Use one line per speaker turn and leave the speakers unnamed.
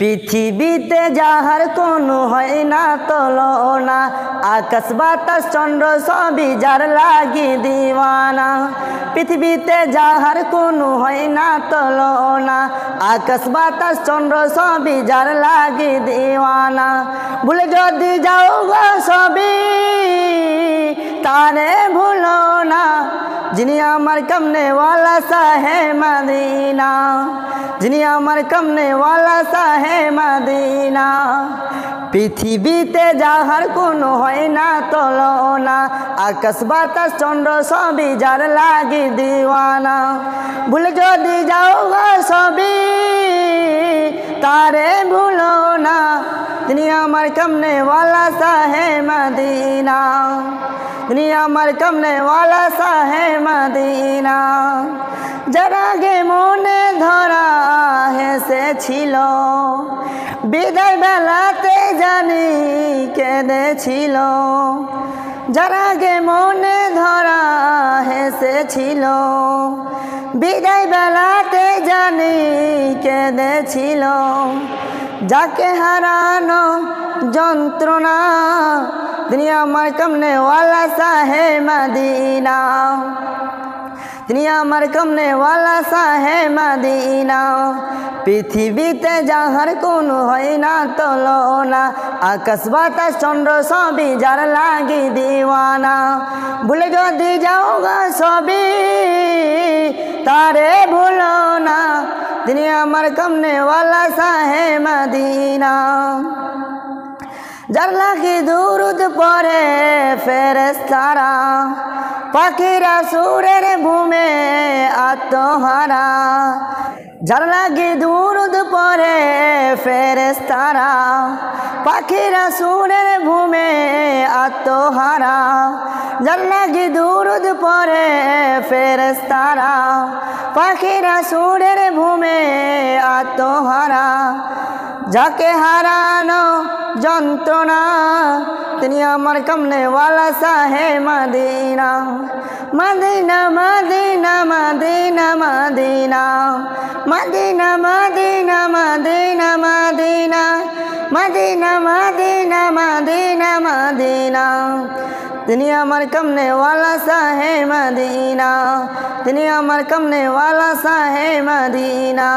পৃথিবীতে যাহার কোনো হয় না, তলনা। আকাশ, বাতাস, চন্দ্র সবই যার লাগি দিওয়ানা। পৃথিবীতে যাহার কোনো হয় না, তলনা। আকাশ, বাতাস, চন্দ্র সবই যার লাগি দিওয়ানা। ভুলে যদি যাও সবই যিনি আমার কমনে वाला সাহে মদিনা যিনি আমার কমনে वाला সাহে মদিনা পৃথিবীতে যাহার কোনো হয় না তলনা আকাশ বাতাস চন্দ্র সবই যার লাগি দিওয়ানা ভুলে যদি যাও গো সবই তারে ভুলো না তিনি আমার কমনে वाला সাহে মদিনা তিনি আমার কমনে वाला সাহে মদিনা। যারা গে মনে ধরা হেসেছিল, বিদায় বেলাতে জানি কেঁদেছিল। যারা গে মনে ধরা হেসেছিল, বিদায় বেলাতে জানি কেঁদেছিল। যাকে হারানো যন্ত্রণা তিনি আমার কমনে वाला সাহে মদিনা তিনি আমার কমনে वाला সাহে মদিনা পৃথিবীতে যাহার কোনো হয় না তলনা আকাশ বাতাস চন্দ্র সবই যার লাগি দিওয়ানা ভুলে যদি যাও গা সবই তারে ভুলো না তিনি আমার কমনে वाला সাহে মদিনা যার লাগি দুরুদ পরে ফেরেস্তারা পাখিরা সুরের ভূমে আত্মহারা যার লাগি দুরুদ পরে ফেরেস্তারা পাখিরা সুরের ভূমে আত্মহারা যার লাগি দুরুদ পরে ফেরেস্তারা পাখিরা সুরের ভূমে আত্মহারা जाके हरानो जंतुना तनी अमर कमने वाला सा है Medina Medina Medina Medina Medina Medina Medina Medina Medina Medina Medina Medina Medina तनी अमर कमने वाला सा है मदीना तनी अमर कमने वाला सा है मदीना